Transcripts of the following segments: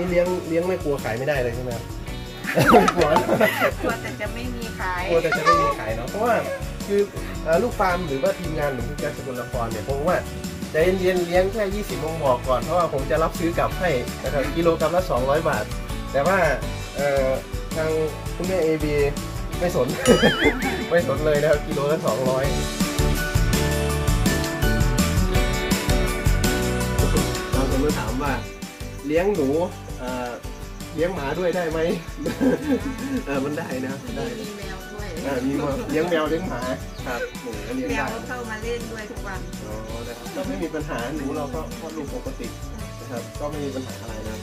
นี่เลี้ยงเลี้ยงไม่กลัวขายไม่ได้เลยใช่ไหมครับไม่กลัวกลัวแต่จะไม่มีขายกลัวแต่จะไม่มีขายเนาะเพราะว่าคือเอ่อลูกฟาร์มหรือว่าทีมงานหลวงพี่แจ๊คสกลนครเนี่ยผมว่าใจเย็นๆเลี้ยงแค่ 20โมงบอกก่อนเพราะว่าผมจะรับซื้อกลับให้นะครับกิโลกรัมละ 200 บาท แต่ว่าเอ่อทางคุณแม่เอบีไม่สน ไม่สนเลยนะครับกิโลละ 200เราจะมาถามว่าเลี้ยงหนู เอ่อเลี้ยงหมาด้วยได้ไหม เออมันได้นะได้มีแมวด้วยอ่ามีมาเลี้ยงแมวเลี้ยงหมาครับหนูก็เลี้ยงแมได้วเข้ามาเล่นด้วยทุกวันอ๋อนะครับก็ไม่มีปัญหาหนูเราก็คลอดลูกปกตินะครับก็ไม่มีปัญหาอะไรนะ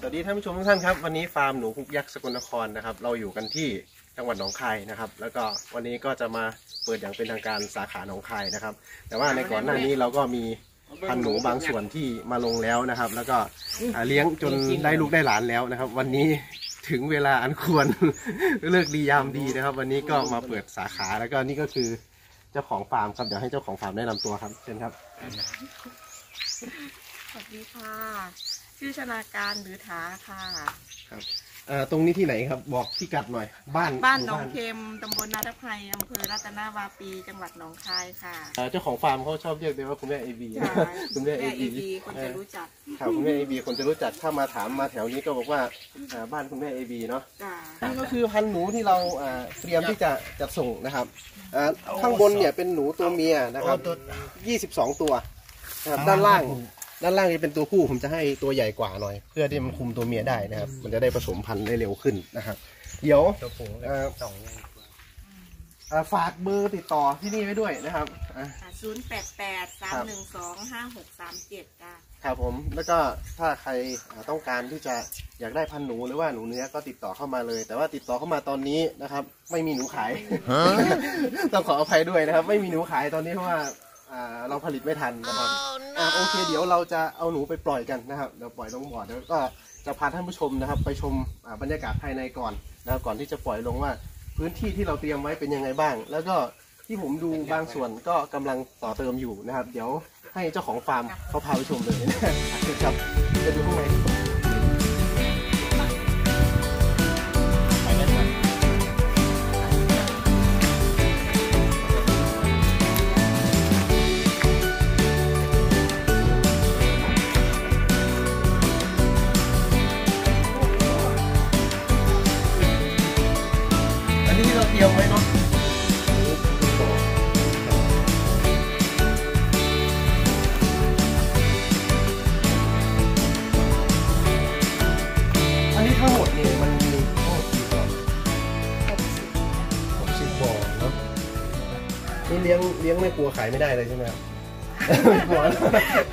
สวัสดีท่านผู้ชมทุกท่านครับ วันนี้ฟาร์มหนูพุกยักษ์สกลนครนะครับ เราอยู่กันที่ จังหวัดหนองคายนะครับ แล้วก็วันนี้ก็จะมาเปิดอย่างเป็นทางการสาขาหนองคายนะครับ แต่ว่าในก่อนหน้านี้เราก็มีพันธุ์หนูบางส่วนที่มาลงแล้วนะครับ แล้วก็อ่าเลี้ยงจนได้ลูกได้หลานแล้วนะครับ วันนี้ถึงเวลาอันควรเลิกดียามดีนะครับ วันนี้ก็มาเปิดสาขาแล้วก็นี่ก็คือเจ้าของฟาร์มครับเดี๋ยวให้เจ้าของฟาร์มแนะนำตัวครับเชิญครับสวัสดีค่ะ ชื่อชนาการหรือถาค่ะ เอ่อตรงนี้ที่ไหนครับบอกพี่กัดหน่อย บ้านบ้านหนองหมู่เค็มตำบลนาทภัยอำเภอรัตนาวาปี จังหวัดหนองคายค่ะเอ่อเจ้าของฟาร์มเขาชอบเรียกเลยว่าคุณแม่เอบีใช่คุณแม่เอแม่เอบีบีคนจะรู้จักครับคุณแม่เอบีคนจะรู้จักถ้ามาถามมาแถวนี้ก็บอกว่าอ่าบ้านคุณแม่เอบีเนาะจ้านี่ก็คือพันธุ์หนูที่เราอ่าเตรียมที่จะจัดส่งนะครับอ่าข้างบนเนี่ยเป็นหนูตัวเมียนะครับ22 ตัวนะครับด้านล่าง ด้านล่างนี่เป็นตัวผู้ผมจะให้ตัวใหญ่กว่าหน่อย เพื่อที่มันคุมตัวเมียได้นะครับ มันจะได้ผสมพันธุ์ได้เร็วขึ้นนะครับ เดี๋ยวเอ่ออ่าฝากเบอร์ติดต่อที่นี่ไว้ด้วยนะครับอ่าศูนย์แปดแปดสามหนึ่งสองห้าหกสามเจ็ดจ้า ครับผมแล้วก็ถ้าใครอ่าต้องการที่จะอยากได้พันธุ์หนูหรือว่าหนูเนื้อก็ติดต่อเข้ามาเลย แต่ว่าติดต่อเข้ามาตอนนี้นะครับ ไม่มีหนูขาย ต้องขออภัยด้วยนะครับ ไม่มีหนูขายตอนนี้เพราะว่า อ่าเราผลิตไม่ทันนะครับอ่าโอเคเดี๋ยวเราจะเอาหนูไปปล่อยกันนะครับเดี๋ยวปล่อยลงบ่อแล้วก็จะพาท่านผู้ชมนะครับ ไปชมอ่าบรรยากาศภายในก่อนนะครับก่อนที่จะปล่อยลงว่าพื้นที่ที่เราเตรียมไว้เป็นยังไงบ้าง แล้วก็ที่ผมดูบางส่วนก็กำลังต่อเติมอยู่นะครับ เดี๋ยวให้เจ้าของฟาร์มเขาพาไปชมเลยนะครับไปดูข้างในอัน กลัวขายไม่ได้เลยใช่ไหมครับไม่กลัว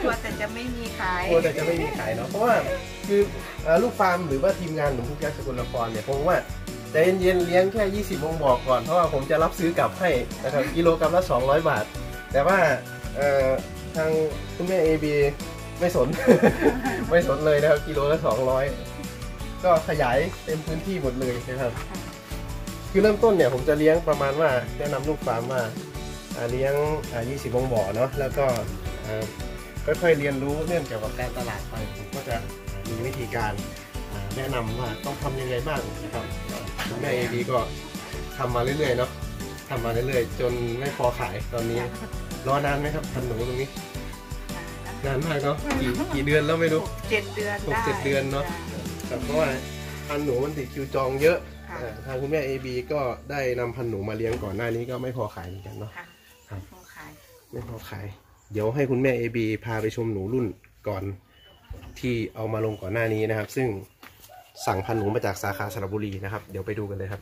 กลัวแต่จะไม่มีขายกลัวแต่จะไม่มีขายเนาะเพราะว่าคือเอ่อลูกฟาร์มหรือว่าทีมงานหลวงพุกยักษ์สกลนครเนี่ยผมว่าใจเย็นๆเลี้ยงแค่ 20โมงบอกก่อนเพราะว่าผมจะรับซื้อกลับให้นะครับกิโลกรัมละ 200 บาท แต่ว่าเอ่อทางคุณแม่เอบีไม่สน ไม่สนเลยนะครับกิโลละ 200 ก็ขยายเต็มพื้นที่หมดเลยนะครับ คือเริ่มต้นเนี่ยผมจะเลี้ยงประมาณว่าแนะนำลูกฟาร์มว่าอ่า เลี้ยงอ่า20โมงบ่อเนาะแล้วก็อ่าค่อยๆเรียนรู้เรื่องเกี่ยวกับการตลาดไปผมก็จะมีวิธีการอ่าแนะนำว่าต้องทำยังไงบ้างนะครับคุณแม่เอดีก็ทำมาเรื่อยๆเนาะทำมาเรื่อยๆ จนไม่พอขายตอนนี้รอนานไหมครับพันหนูตรงนี้นานมากเนาะกี่กี่เดือนแล้วไม่รู้เจ็ดเดือนหกได้เจ็ดเดือนเนอะครับเพราะว่าพันหนูมันติดคิวจองเยอะค่ะอ่าทางคุณแม่เอบีก็ได้นำพันหนูมาเลี้ยงก่อนหน้านี้ก็ไม่พอขายเหมือนกันเนาะ ไม่พอขาย เดี๋ยวให้คุณแม่ AB พาไปชมหนูรุ่นก่อนที่เอามาลงก่อนหน้านี้นะครับ ซึ่งสั่งพันหนูมาจากสาขาสระบุรีนะครับ เดี๋ยวไปดูกันเลยครับ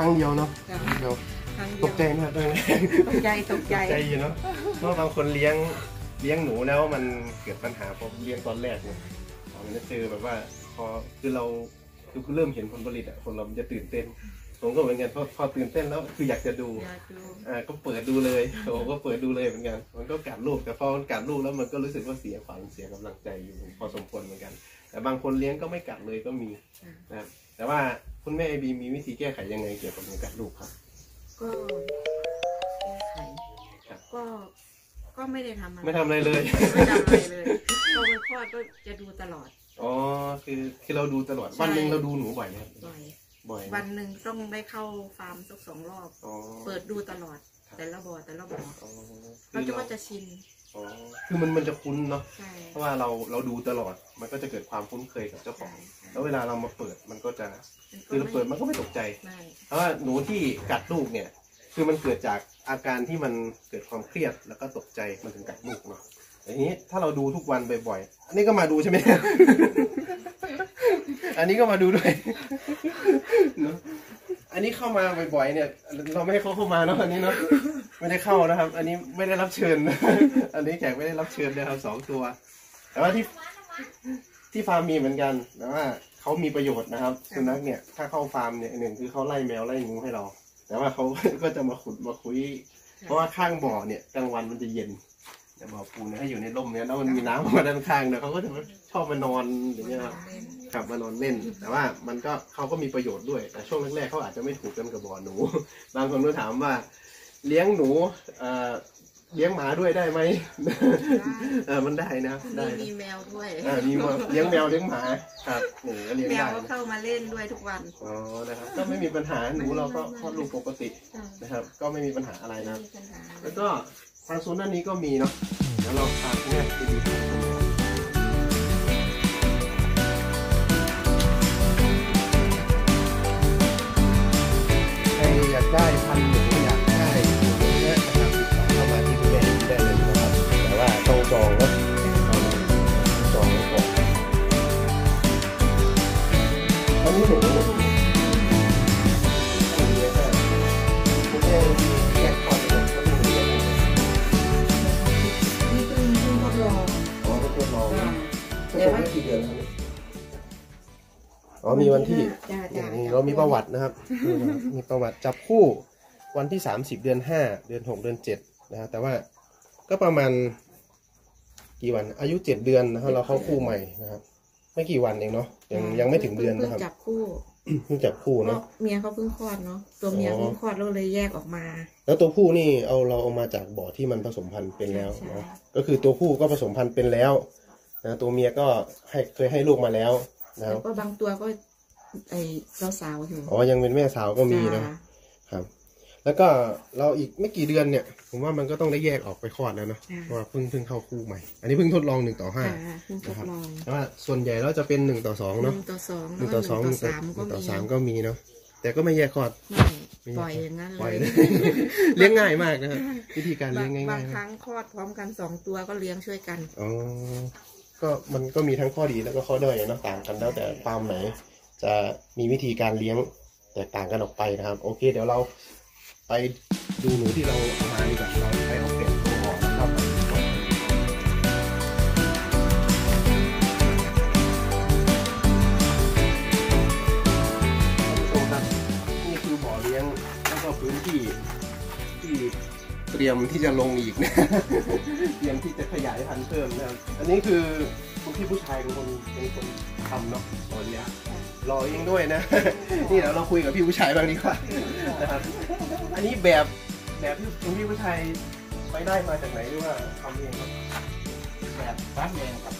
รั้งเดียวเนาะจ้ะ ครั้งเดียวครั้งเดีตยวกใจไหมครับตอนแรกตกใจตกใจใจอยู่เนาะเพราะบางคนเลี้ยงเลี้ยงหนูแล้วมันเกิดปัญหาพอเลี้ยงตอนแรกเนี่ยมันจะเจอแบบว่าพอคือเราคือเริ่มเห็นผลผลิตอะคนเรามันจะตื่นเต้นผมก็เหมือนกันพอพอตื่นเต้นแล้วคืออยากจะดู อยากดูอ่าก็เปิดดูเลยผมก็เปิดดูเลยเหมือนกัน มันก็กัดลูกแต่พอมันกัดลูกแล้วมันก็รู้สึกว่าเสียขวัญเสียกำลังใจอยู่พอสมควรเหมือนกัน แต่บางคนเลี้ยงก็ไม่กัดเลยก็มีนะครับแต่ว่า คุณแม่ไอบีมีวิธีแก้ไขยังไงเกี่ยวกับหนูกัดลูกครับ ก็แก้ไขครับ ก็ก็ไม่ได้ทำอะไรไม่ทำอะไรเลย ไม่ทำอะไรเลยพอไปคลอดก็จะดูตลอด อ๋อคือคือเราดูตลอดใช่ วันหนึ่งเราดูหนูบ่อยไหมครับบ่อยบ่อยวันหนึ่งต้องได้เข้าฟาร์มสักสองรอบ อ๋อ เปิดดูตลอด ครับ แต่ละบ่อแต่ละบ่ออ๋อเราจะคือว่าจะชิน อ๋อคือมันมันจะคุ้นเนาะ ใช่เพราะว่าเราเราดูตลอด มันก็จะเกิดความคุ้นเคยกับเจ้าขอใช่งใช่แล้วเวลาเรามาเปิดมันก็จะมันคือเราเปิดมันก็ไม่ตกใจ ไม่เพราะว่าหนูที่กัดลูกเนี่ย คือมันเกิดจากอาการที่มันเกิดความเครียดแล้วก็ตกใจมันถึงกัดลูกเนาะอย่างนี้ถ้าเราดูทุกวันบ่อยๆ อันนี้ก็มาดูใช่ไหม อันนี้ก็มาดูด้วยเนอะ อันนี้เข้ามาบ่อยๆเนี่ย เราไม่ให้เขาเข้ามาเนาะอันนี้เนาะไม่ได้เข้านะครับ อันนี้ไม่ได้รับเชิญ อันนี้แขกไม่ได้รับเชิญนะครับสองตัว แต่ว่าที่ที่ฟาร์มมีเหมือนกันแต่ว่าเขามีประโยชน์นะครับสุนัขเนี่ยถ้าเข้าฟาร์มเนี่ยหนึ่งคือเขาไล่แมวไล่งูให้เรา แต่ว่าเขาก็จะมาขุดมาคุย เพราะว่าข้างบ่อเนี่ยกลางวันมันจะเย็นแต่บ่อปูเนี่ยถ้าอยู่ในร่มเนี่ยแล้วมันมีน้ำมาด้านข้างเนี่ยเขาก็จะชอบมานอนอย่างเงี้ยครับ ครับมานอนเล่น แต่ว่ามันก็เขาก็มีประโยชน์ด้วย แต่ช่วงแรกๆเขาอาจจะไม่ถูกกันกับบ่อหนู บางคนก็ถามว่า เลี้ยงหนูเอ่อเลี้ยงหมาด้วยได้ไหมเออมันได้นะได้มีนะ มีแมวด้วยเออมีมาเลี้ยงแมวเลี้ยงหมาครับหนูก็เลี้ยงแมได้วก็นะเข้ามาเล่นด้วยทุกวัน อ๋อนะครับ ก็ไม่มีปัญหาหนูเราก็คลอดลูกปกติใช่นะครับ ก็ไม่มีปัญหาอะไรไม่นะมีปัญหาแล้วก็ทางโซนด้านนี้ก็มีเนาะเดี๋ยวเราพาคุณแม่ไปดู ประวัติจับคู่วันที่ 30 เดือน 5 เดือน 6 เดือน7นะครับแต่ว่าก็ประมาณกี่วันอายุ 7 เดือนนะครับเราเข้าคู่ใหม่นะครับไม่กี่วันเองเนาะยังยังไม่ถึงเดือนนะครับพิ่จับคู่เพิ่งจับคู่เพเนาะราะเมียเขาเพิ่งคลอดเนาะตัวเมียอ๋อเพิ่งคลอดแล้วเลยแยกออกมา แล้วตัวผู้นี่เอาเราเอามาจากบ่อที่มันผสมพันธุ์เป็นแล้วใช่เนาะก็คือตัวผู้ก็ผสมพันธุ์เป็นแล้วนะตัวเมียก็ให้เคยให้ลูกมาแล้วนะคแล้รัวบก็บางตัวก็ ไอสาวๆอยู่อ๋อยังเป็นแม่สาวก็มีเนาะจ้าครับ แล้วก็เราอีกไม่กี่เดือนเนี่ย ผมว่ามันก็ต้องได้แยกออกไปคลอดแล้วเนาะจ้าเพราะว่าเพิ่งเพิ่งเข้าคู่ใหม่ อันนี้เพิ่งทดลองหนึ่งต่อห้าอ่าเพิ่งทดลองแต่ว่าส่วนใหญ่เราจะเป็นหนึ่งต่อสองหนึ่เนาะงต่อสองหนึ่งต่อสองหหนึ่นึ่งงต่ต่ออหสามนึ่งก็ต่อมีสามก็มีเนาะแต่ก็ไม่แยกคลอด ไม่ปล่อยอย่างนั้นปล่อยเลเลยยเลี้ยงง่ายมากนะครับวิธีการเลี้ยงง่ายบางๆคนะรั้งคลอดพร้อมกันสองตัวก็เลี้ยงช่วยกัน อ๋อก็มันก็มีทั้งข้อดีแล้วก็ข้อด้อยเนาะต่างกันแล้วแต่ฟาร์มไหน จะมีวิธีการเลี้ยงแตกต่างกันออกไปนะครับ โอเค เดี๋ยวเราไปดูหนูที่เราเอามาดีกว่าเราไปเอาเก็บตัวหอนะครับท่านผู้ชมครับนี่คือบ่อเลี้ยงแล้วก็พื้นที่ที่เตรียมที่จะลงอีกนะเตรียมที่จะขยายพันธุ์เพิ่มนะครับ อันนี้คือคุณพี่ผู้ชายเป็นคนเป็นคน ทำเนาะบ่อเลี้ยงรอเองด้วยนะ นี่เดี๋ยวเราคุยกับพี่ผู้ชายบ้างดีกว่านะครับ อันนี้แบบแบบที่คุณพี่ผู้ชายไปได้มาจากไหนหรือว่าทำเองครับแบบบ้านเองกับ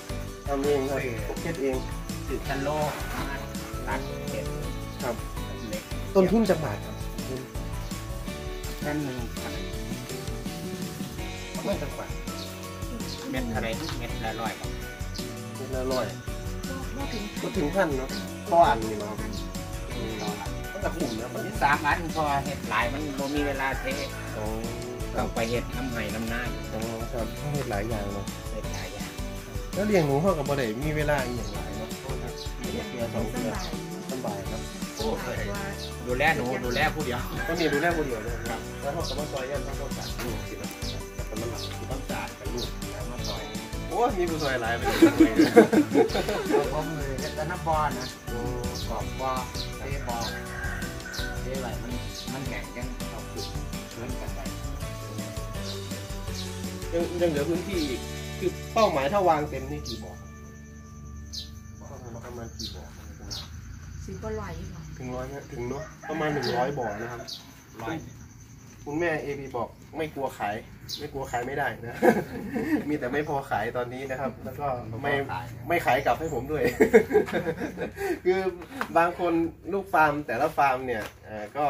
ทำเองครับผมเก็ตเองสื่อชันโลกตัดเห็ดครับเล็กต้นทุนจากบาทครับแค่หนึ่งพันไม่ต้องกว่าเม็ดอะไรเม็ดละร้อยครับเป็นละร้อย ก็ถึงก็ถึงพันเนาะต่ออันนี่เนาะอืมก็จะขุ่มนะมันที่สามอันพอเห็ดหลายมันบ่มีเวลาเทอ๋อคต้รัอบงไปเห็ดน้ำไห้น้ำหน้าอยู่อ๋อครับต้องเฮ็ดหลายอย่างเนาะเห็ดหลายอย่างแล้วเลี้ยงหนูเขากับบ่ได้มีเวลาอีหยังหลายเนาะเพราะว่าเดือนสองสเดือนบายสบายครับสบายกว่าดูแลหนูดูแลผู้เดียว ก็มีดูแลคนเดียวเลยครับ แล้วเขาก็มาซอยยันทั้งต้องการลูกสินะ อ้ยมีผู้ซอยหลายไปเลยผมเลยแต่น้ำบอลนะกรอบบอลเตะบอลเตะไหลมันมันแข็งยังเอาขึ้นเหมือนกันไปยังยังเหลือพื้นที่อีกคือเป้าหมายถ้าวางเต็มนี่กี่บ่อประมาณกี่บ่อสิบ่ไหวหรอถึงร้อยไหมถึงเนาะประมาณหนึ่งร้อยบ่อนะครับร้อยคุณแม่เอบีบอก ไม่กลัวขาย ไม่กลัวขายไม่ได้นะ มีแต่ไม่พอขายตอนนี้นะครับ แล้วก็ไม่ไม่ขายกลับให้ผมด้วย คือบางคนลูกฟาร์มแต่ละฟาร์มเนี่ยเอ่อก็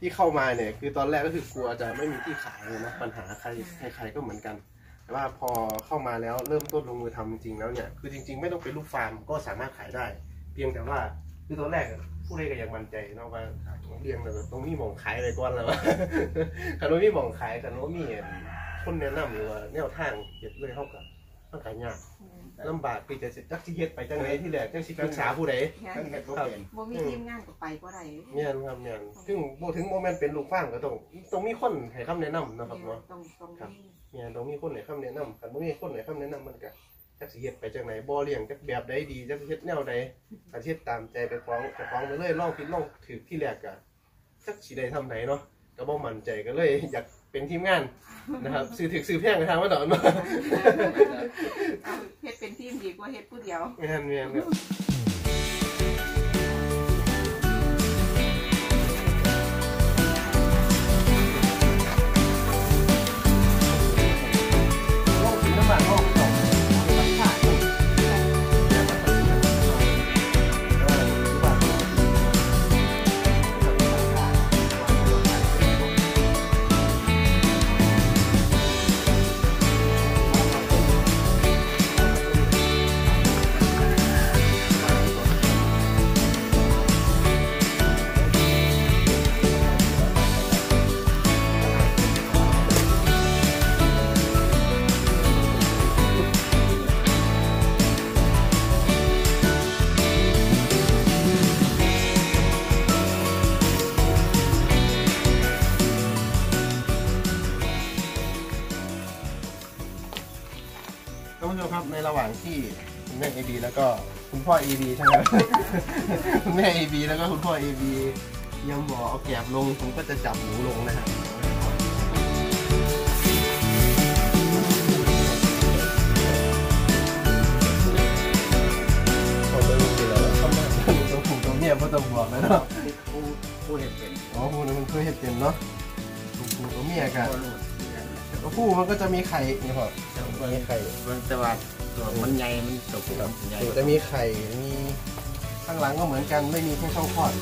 ที่เข้ามาเนี่ย คือตอนแรกก็คือกลัวจะไม่มีที่ขายเลยนะปัญหาใครใครๆก็เหมือนกัน แต่ว่าพอเข้ามาแล้วเริ่มต้นลงมือทำจริงๆแล้วเนี่ย คือจริง ๆ ไม่ต้องเป็นลูกฟาร์มก็สามารถขายได้ เพียงแต่ว่าคือตอนแรกอะ ผู้เล่นก็ยังมั่นใจเนาะว่าเรียงแบบตรงนี้หมองขายอะไรก่อนแล้วว่าขนมมีหมองขายขนมมีคนแนะนำหรือว่าแนวทางเฮ็ดเลยเข้ากับต้องขายยากลำบากที่จะจักสิเฮ็ดไปจังไหนที่แรกจักสิปรึกษาผู้ใดตั้งแต่ก็เป็นบ่มีทีมงานก็ไปบ่ได้เมียนครับเมียนถึงบ่ถึงโมเมนต์เป็นลูกฟาร์มก็ต้องต้องมีคนให้คำแนะนำนะครับเนาะต้องต้องครับมีเมียนต้องมีคนให้คำแนะนำคันบ่มีคนให้คำแนะนำมันก็ จักสิเฮ็ดไปจากไหนบ่เลี้ยงจักแบบใดดีจักสิเฮ็ดแนวใดอาเฮ็ดตามใจไปฟ้องจะฟ้องไปเลยลองผิดลองถือที่แรกก็จักสิได้ทำไหนเนาะก็บ่มั่นใจก็เลย อยากเป็นทีมงานนะครับซื้อถึกซื้อแพงก็ทางว่าดอกเนาะ เอาเฮ็ดเป็นทีมดีกว่าเฮ็ดผู้เดียว แม่นแม่นครับ ครับในระหว่างที่คุณแม่เอบีแล้วก็คุณพ่อเอบีใช่ไหมคุณแม่เอบีแล้วก็คุณพ่อเอบียังบอกเอาแกบลงผมก็จะจับหมูลงนะครับผมไม่รู้เลยว่าเขามาตัวผมตัวเมียไม่ต้องบอกแล้วเนาะผู้ผู้เห็นเป็นอ๋อพูนี่มันเคยเห็นเป็นเนาะตัวผู้ตัวเมียกันผู้รู้ ตัวผู้มันก็จะมีไข่นี่พอมีไข่มันแต่ว่าตัวมันใหญ่ มันตกใหญ่จะมีไข่ มีข้างหลังก็เหมือนกัน ไม่มีแค่ช่องคลอด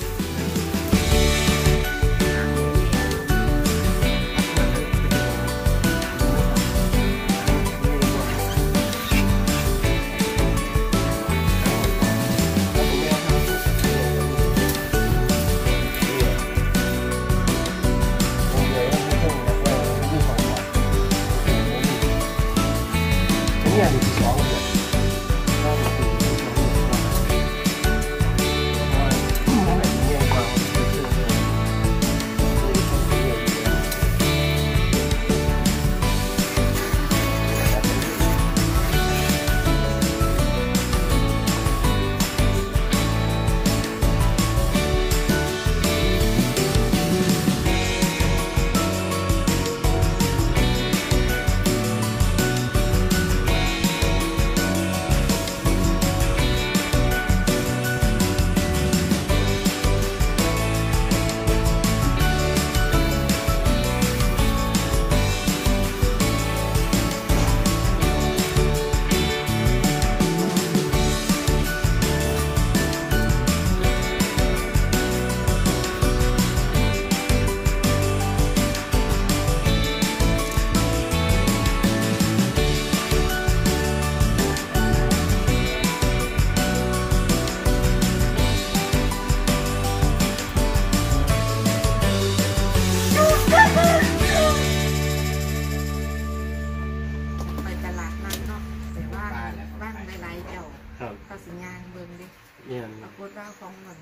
เบิ่งดิเนี่ย ปรากฏว่าของมัน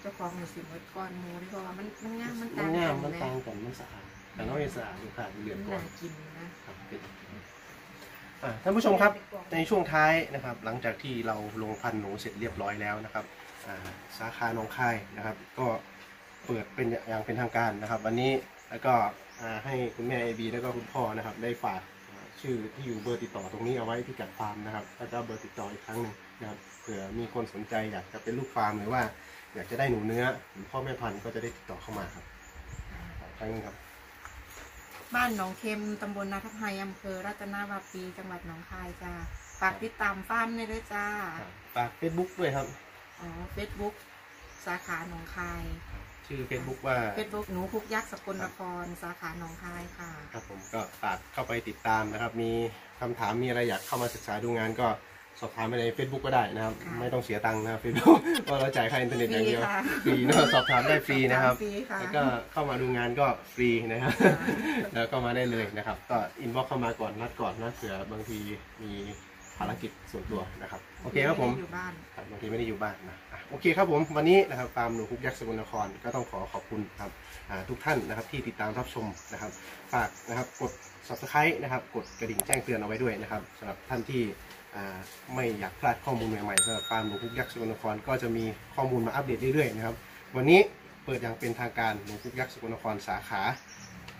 เจ้าของมันสิหมดก่อนหมูที่เพราะว่ามันมันงามมันมัต่านงงามกัมันนต่างแม่กันมันสะอาดแต่น้องยังสะอาดอยู่ค่ะเหลือมันก่อนน่ากินนะ ครับเป็นอะท่านผู้ชมครับในช่วงท้ายนะครับ หลังจากที่เราลงพันธุ์หนูเสร็จเรียบร้อยแล้วนะครับอ่าสาขาหนองคายนะครับ ก็เปิดเป็นอย่างเป็นทางการนะครับ วันนี้แล้วก็อ่าให้คุณแม่เอบีแล้วก็คุณพ่อนะครับ ได้ฝากอ่าชื่อที่อยู่เบอร์ติดต่อตรงนี้เอาไว้ที่จัดฟาร์มนะครับแล้วก็เบอร์ติดต่ออีกครั้งหนึ่งนะครับเผื่อมีคนสนใจอยากจะเป็นลูกฟาร์มหรือว่า อยากจะได้หนูเนื้อหรือพ่อแม่พันธุ์ก็จะได้ติดต่อเข้ามาครับครั้งนี้ครับ บ้านหนองเค็มตำบลนาทับไฮอำเภอรัตนาวาปีจังหวัดหนองคายจ้าฝากติดตามฟาร์มได้ด้วยจ้าฝากเฟซบุ๊กด้วยครับอ๋อเฟซบุ๊กสาขาหนองคาย ชื่อเฟซบุ๊กว่าเฟซบุ๊กหนูพุกยักษ์สกลนครสาขาหนองคายค่ะ ครับผมก็ฝากเข้าไปติดตามนะครับ มีคำถามมีอะไรอยากเข้ามาศึกษาดูงานก็ สอบถามไปใน Facebook ก็ได้นะครับ ค่ะไม่ต้องเสียตังค์นะครับเฟซบุ๊กเพราะเราจ่ายค่าอินเทอร์เน็ตอย่างเดียวฟรีค่ะฟรีนะครับสอบถามได้ฟรีนะครับ ฟรีค่ะ แล้วก็เข้ามาดูงานก็ฟรีนะครับค่ะแล้วก็มาได้เลยนะครับ ก็ inbox เข้ามาก่อนนัดก่อนนะเผื่อบางทีมีภารกิจส่วนตัวนะครับ โอเคครับผมไม่ได้อยู่บ้าน ครับบางทีไม่ได้อยู่บ้านนะอะโอเคครับผม วันนี้นะครับฟาร์มหนูพุกยักษ์สกลนครก็ต้องขอขอบคุณครับอ่าทุกท่านนะครับที่ติดตามรับชมนะครับ ฝากนะครับกด subscribe นะครับ กดกระดิ่งแจ้งเตือนเอาไว้ด้วยนะครับสำหรับท่านที่อ่า ไม่อยากพลาดข้อมูลใหม่ๆสำหรับฟาร์มหนูคุกยักษ์สกลนครก็จะมีข้อมูลมาอัปเดตเรื่อยๆนะครับวันนี้เปิดอย่างเป็นทางการหนูคุกยักษ์สกลนครสาขา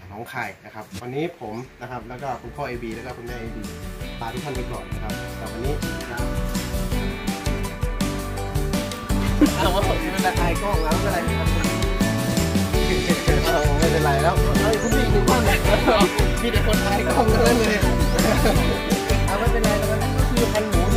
หน้องคายนะครับวันนี้ผมนะครับแล้วก็คุณพ่อเอบีแล้วก็คุณแม่เอบีลาทุกท่านไปก่อนนะครับแต่วันนี้สวัสดีครับเอาว่าผมเป็นตะไคร้กล้องแล้วไม่เป็นไรครับเอาไม่เป็นไรแล้วเอาคุณพี่อีกหนึ่งคนมีแต่คนถ่ายกล้องทั้งนั้นเลย như anh muốn.